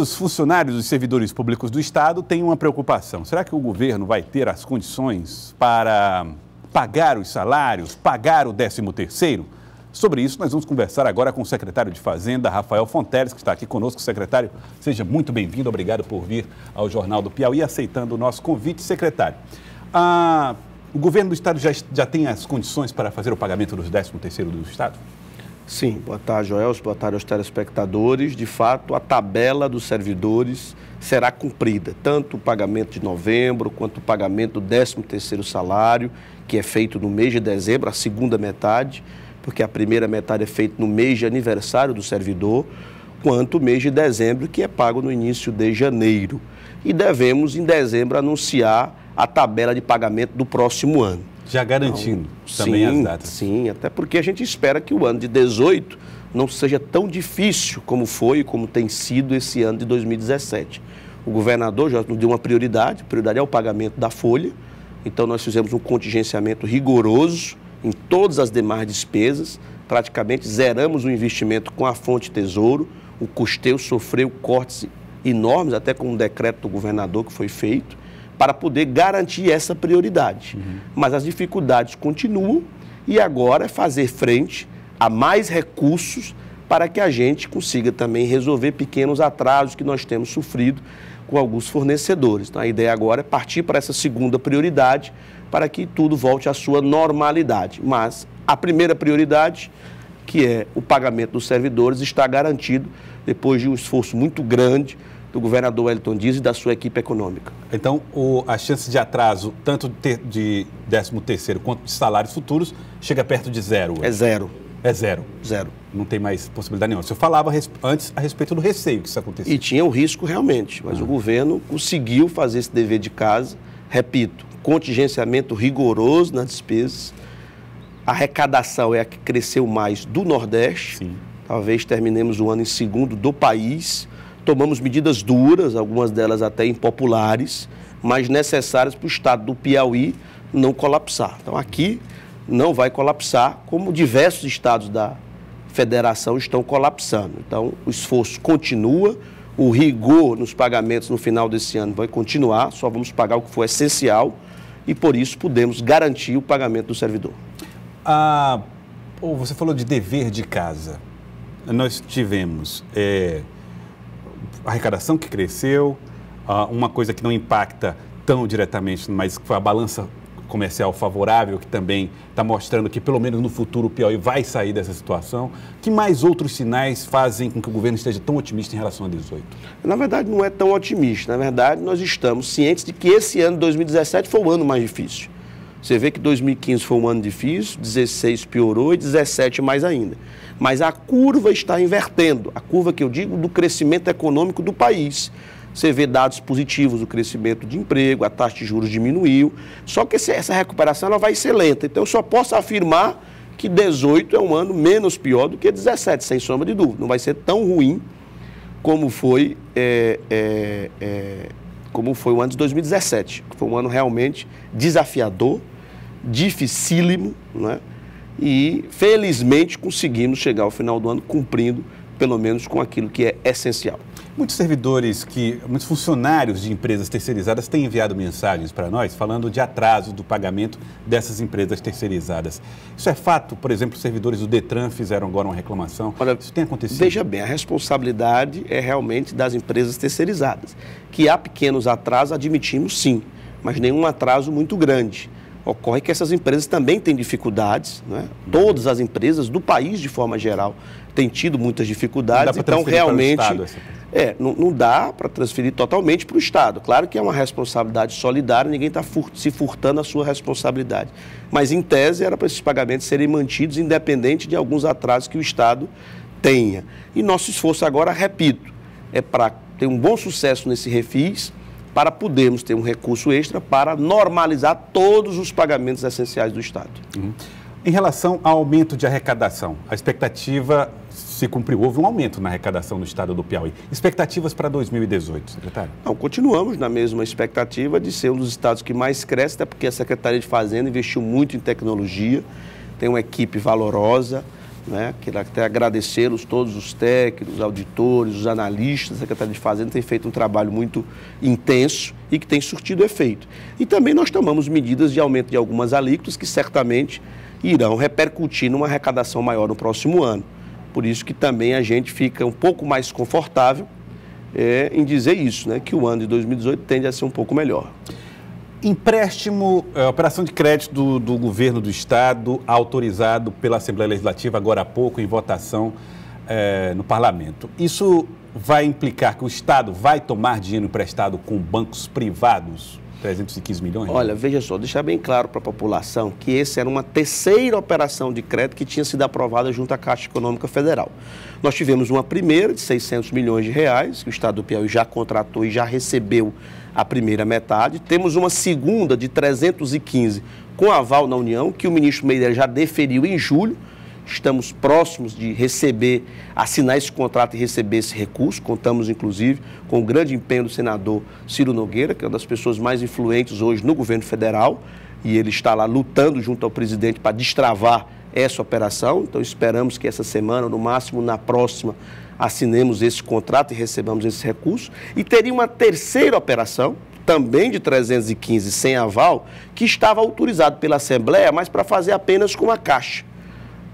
Os funcionários e servidores públicos do Estado têm uma preocupação. Será que o governo vai ter as condições para pagar os salários, pagar o 13º? Sobre isso, nós vamos conversar agora com o secretário de Fazenda, Rafael Fonteles, que está aqui conosco. Secretário, seja muito bem-vindo. Obrigado por vir ao Jornal do Piauí, aceitando o nosso convite, secretário. Ah, o governo do Estado já, já tem as condições para fazer o pagamento dos 13º do Estado? Sim, boa tarde, Joel, boa tarde aos telespectadores. De fato, a tabela dos servidores será cumprida, tanto o pagamento de novembro quanto o pagamento do 13º salário, que é feito no mês de dezembro, a segunda metade, porque a primeira metade é feita no mês de aniversário do servidor, quanto o mês de dezembro, que é pago no início de janeiro. E devemos, em dezembro, anunciar a tabela de pagamento do próximo ano. Já garantindo então, também sim, as datas. Sim, até porque a gente espera que o ano de 18 não seja tão difícil como foi e como tem sido esse ano de 2017. O governador já nos deu uma prioridade, a prioridade é o pagamento da folha, então nós fizemos um contingenciamento rigoroso em todas as demais despesas, praticamente zeramos o investimento com a fonte tesouro, o custeio sofreu cortes enormes, até com um decreto do governador que foi feito, para poder garantir essa prioridade. Uhum. Mas as dificuldades continuam e agora é fazer frente a mais recursos para que a gente consiga também resolver pequenos atrasos que nós temos sofrido com alguns fornecedores. Então, a ideia agora é partir para essa segunda prioridade para que tudo volte à sua normalidade. Mas a primeira prioridade, que é o pagamento dos servidores, está garantido depois de um esforço muito grande do governador Wellington Dias e da sua equipe econômica. Então, o, a chance de atraso, tanto de, de 13 terceiro quanto de salários futuros, chega perto de zero. É zero. É zero. Zero. Não tem mais possibilidade nenhuma. Você falava antes a respeito do receio que isso acontecesse. E tinha o um risco realmente, mas ah. o governo conseguiu fazer esse dever de casa. Repito, contingenciamento rigoroso nas despesas. A arrecadação é a que cresceu mais do Nordeste. Sim. Talvez terminemos o ano em segundo do país tomamos medidas duras, algumas delas até impopulares, mas necessárias para o estado do Piauí não colapsar. Então aqui não vai colapsar, como diversos estados da federação estão colapsando. Então o esforço continua, o rigor nos pagamentos no final desse ano vai continuar, só vamos pagar o que for essencial e por isso podemos garantir o pagamento do servidor. Ah, você falou de dever de casa. Nós tivemos. É arrecadação que cresceu, uma coisa que não impacta tão diretamente, mas foi a balança comercial favorável, que também está mostrando que, pelo menos no futuro, o Piauí vai sair dessa situação. Que mais outros sinais fazem com que o governo esteja tão otimista em relação a 18? Na verdade, não é tão otimista. Na verdade, nós estamos cientes de que esse ano, 2017, foi o ano mais difícil. Você vê que 2015 foi um ano difícil, 16 piorou e 17 mais ainda mas a curva está invertendo a curva que eu digo do crescimento econômico do país. Você vê dados positivos do crescimento de emprego, a taxa de juros diminuiu, só que essa recuperação ela vai ser lenta. Então eu só posso afirmar que 18 é um ano menos pior do que 17, sem sombra de dúvida. Não vai ser tão ruim como foi, é, é, é, como foi o ano de 2017, que foi um ano realmente desafiador, dificílimo, né? e felizmente conseguimos chegar ao final do ano cumprindo pelo menos com aquilo que é essencial. Muitos servidores que, muitos funcionários de empresas terceirizadas têm enviado mensagens para nós falando de atraso do pagamento dessas empresas terceirizadas. Isso é fato? Por exemplo, os servidores do Detran fizeram agora uma reclamação. Olha, Isso tem acontecido? Veja bem, a responsabilidade é realmente das empresas terceirizadas. Que há pequenos atrasos, admitimos sim, mas nenhum atraso muito grande. Ocorre que essas empresas também têm dificuldades, né? todas as empresas do país de forma geral têm tido muitas dificuldades, então realmente é, não, não dá para transferir totalmente para o Estado. Claro que é uma responsabilidade solidária, ninguém está se furtando a sua responsabilidade. Mas em tese era para esses pagamentos serem mantidos independente de alguns atrasos que o Estado tenha. E nosso esforço agora, repito, é para ter um bom sucesso nesse refis, para podermos ter um recurso extra para normalizar todos os pagamentos essenciais do Estado. Uhum. Em relação ao aumento de arrecadação, a expectativa se cumpriu. Houve um aumento na arrecadação no estado do Piauí. Expectativas para 2018, secretário? Não, continuamos na mesma expectativa de ser um dos estados que mais cresce, até porque a Secretaria de Fazenda investiu muito em tecnologia, tem uma equipe valorosa, Né? Quero até agradecê-los, todos os técnicos, os auditores, os analistas, a Secretaria de Fazenda tem feito um trabalho muito intenso e que tem surtido efeito. E também nós tomamos medidas de aumento de algumas alíquotas que certamente irão repercutir numa arrecadação maior no próximo ano. Por isso que também a gente fica um pouco mais confortável é, em dizer isso, né? que o ano de 2018 tende a ser um pouco melhor. Empréstimo, é, operação de crédito do, do, governo do Estado, autorizado pela Assembleia Legislativa agora há pouco, em votação é, no Parlamento. Isso vai implicar que o Estado vai tomar dinheiro emprestado com bancos privados? 315 milhões? Olha, veja só, deixar bem claro para a população que esse era uma terceira operação de crédito que tinha sido aprovada junto à Caixa Econômica Federal. Nós tivemos uma primeira de 600 milhões de reais, que o Estado do Piauí já contratou e já recebeu a primeira metade. Temos uma segunda de 315 com aval na União, que o ministro Meirelles já deferiu em julho. Estamos próximos de receber, assinar esse contrato e receber esse recurso. Contamos, inclusive, com o grande empenho do senador Ciro Nogueira, que é uma das pessoas mais influentes hoje no governo federal, e ele está lá lutando junto ao presidente para destravar essa operação. Então, esperamos que essa semana, no máximo na próxima, assinemos esse contrato e recebamos esse recurso. E teria uma terceira operação, também de 315 sem aval, que estava autorizado pela Assembleia, mas para fazer apenas com a Caixa.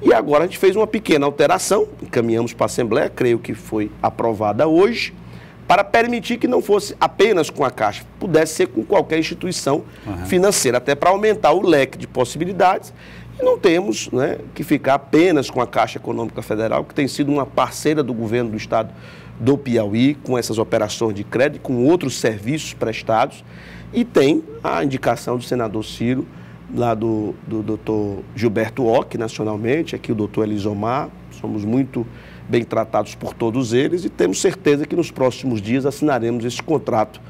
E agora a gente fez uma pequena alteração, encaminhamos para a Assembleia, creio que foi aprovada hoje, para permitir que não fosse apenas com a Caixa, pudesse ser com qualquer instituição uhum. financeira, até para aumentar o leque de possibilidades e não temos né, que ficar apenas com a Caixa Econômica Federal, que tem sido uma parceira do governo do Estado do Piauí, com essas operações de crédito, com outros serviços prestados, e tem a indicação do senador Ciro, lá do, do doutor Gilberto Ock, nacionalmente, aqui o doutor Elisomar, somos muito bem tratados por todos eles e temos certeza que nos próximos dias assinaremos esse contrato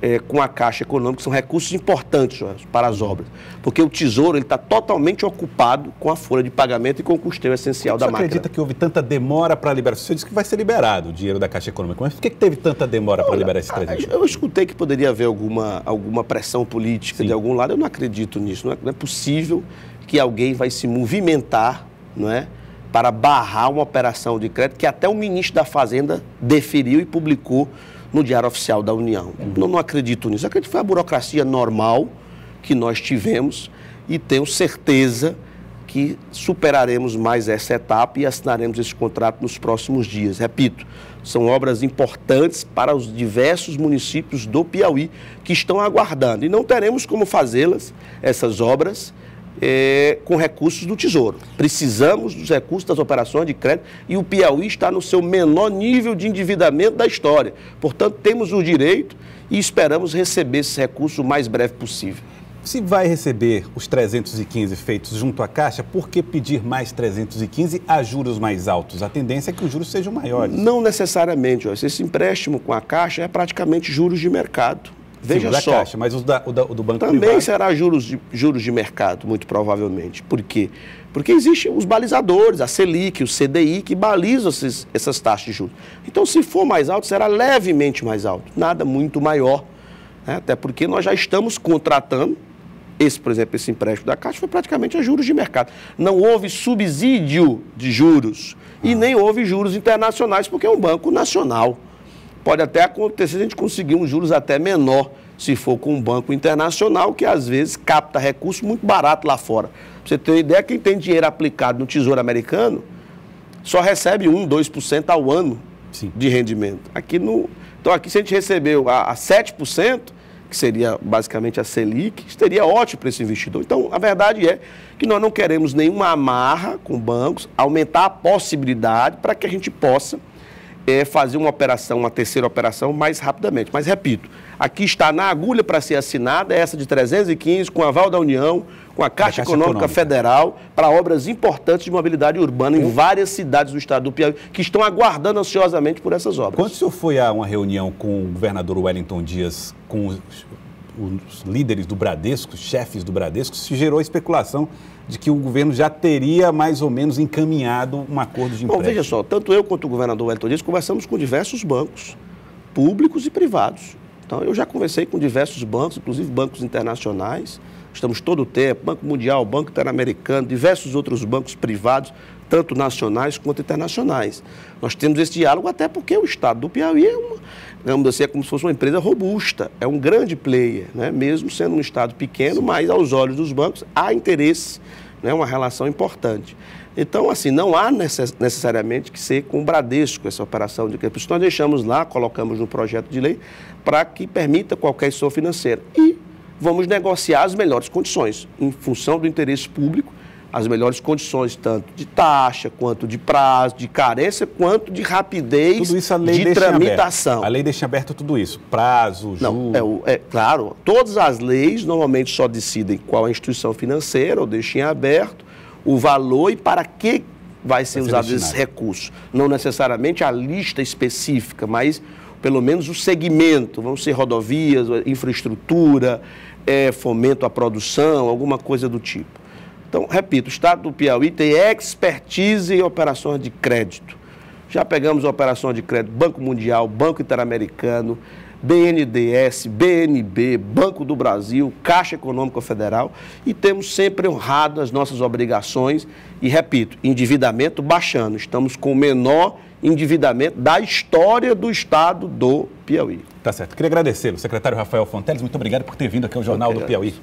é, com a Caixa Econômica, são recursos importantes para as obras. Porque o Tesouro está totalmente ocupado com a folha de pagamento e com o custeio essencial da máquina. Você acredita que houve tanta demora para liberar? Você disse que vai ser liberado o dinheiro da Caixa Econômica, mas por que, que teve tanta demora para liberar esse 300? Eu escutei que poderia haver alguma, alguma pressão política Sim. de algum lado, eu não acredito nisso. Não é, não é possível que alguém vai se movimentar, não é? para barrar uma operação de crédito que até o ministro da Fazenda deferiu e publicou no Diário Oficial da União. Não, não acredito nisso. acredito que foi a burocracia normal que nós tivemos e tenho certeza que superaremos mais essa etapa e assinaremos esse contrato nos próximos dias. Repito, são obras importantes para os diversos municípios do Piauí que estão aguardando e não teremos como fazê-las, essas obras, é, com recursos do Tesouro. Precisamos dos recursos das operações de crédito e o Piauí está no seu menor nível de endividamento da história. Portanto, temos o direito e esperamos receber esse recurso o mais breve possível. Se vai receber os 315 feitos junto à Caixa, por que pedir mais 315 a juros mais altos? A tendência é que os juros sejam maiores. Não necessariamente. Esse empréstimo com a Caixa é praticamente juros de mercado. Veja Sim, só. Caixa, mas os da, o, da, o do banco Também privado... será juros de, juros de mercado, muito provavelmente. Por quê? Porque existem os balizadores, a Selic, o CDI, que balizam esses, essas taxas de juros. Então, se for mais alto, será levemente mais alto, nada muito maior. Né? Até porque nós já estamos contratando, esse, por exemplo, esse empréstimo da Caixa foi praticamente a juros de mercado. Não houve subsídio de juros e nem houve juros internacionais, porque é um banco nacional. Pode até acontecer a gente conseguir uns juros até menor se for com um banco internacional que às vezes capta recursos muito barato lá fora. Pra você ter uma ideia, quem tem dinheiro aplicado no Tesouro Americano só recebe 1, 2% ao ano Sim. de rendimento. Aqui no, então aqui se a gente recebeu a, a 7%, que seria basicamente a Selic, seria ótimo para esse investidor. Então, a verdade é que nós não queremos nenhuma amarra com bancos, aumentar a possibilidade para que a gente possa é, fazer uma operação, uma terceira operação mais rapidamente. Mas repito, aqui está na agulha para ser assinada essa de 315 com aval da União, com a Caixa, Caixa Econômica, Econômica, Federal para obras importantes de mobilidade urbana em várias cidades do estado do Piauí que estão aguardando ansiosamente por essas obras. Quando o senhor foi a uma reunião com o governador Wellington Dias, com os, os líderes do Bradesco, chefes do Bradesco, se gerou a especulação de que o governo já teria mais ou menos encaminhado um acordo de empréstimo. Bom, veja só, tanto eu quanto o governador Wellington Dias conversamos com diversos bancos, públicos e privados. Então, eu já conversei com diversos bancos, inclusive bancos internacionais, estamos todo o tempo, Banco Mundial, Banco Interamericano, diversos outros bancos privados, tanto nacionais quanto internacionais. Nós temos esse diálogo até porque o Estado do Piauí é uma, digamos assim, é como se fosse uma empresa robusta, é um grande player, né? mesmo sendo um Estado pequeno, mas aos olhos dos bancos há interesse, né? uma relação importante. Então, assim, não há necess necessariamente que ser com o Bradesco essa operação de crédito. Nós deixamos lá, colocamos no projeto de lei, para que permita qualquer instituição financeira. E vamos negociar as melhores condições, em função do interesse público, as melhores condições, tanto de taxa, quanto de prazo, de carência, quanto de rapidez tudo isso a lei de tramitação. Aberto. A lei deixa aberto tudo isso, prazo, juros. Não, é, é, claro, todas as leis normalmente só decidem qual a instituição financeira ou deixam em aberto o valor e para que vai ser, vai ser usado destinado. esse recurso. Não necessariamente a lista específica, mas pelo menos o segmento. Vão ser rodovias, infraestrutura, é, fomento à produção, alguma coisa do tipo. Então, repito, o Estado do Piauí tem expertise em operações de crédito. Já pegamos operações de crédito Banco Mundial, Banco Interamericano, BNDES, BNB, Banco do Brasil, Caixa Econômica Federal e temos sempre honrado as nossas obrigações e, repito, endividamento baixando. Estamos com o menor endividamento da história do Estado do Piauí. Tá certo. Queria agradecê-lo, secretário Rafael Fonteles. Muito obrigado por ter vindo aqui ao Jornal do Piauí.